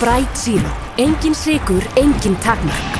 Sprite Zero. Engin sigur, engin takmark.